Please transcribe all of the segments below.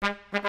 Baby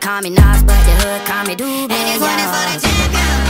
call me Nas, but the hood call me Doobie. And this one is for the champion.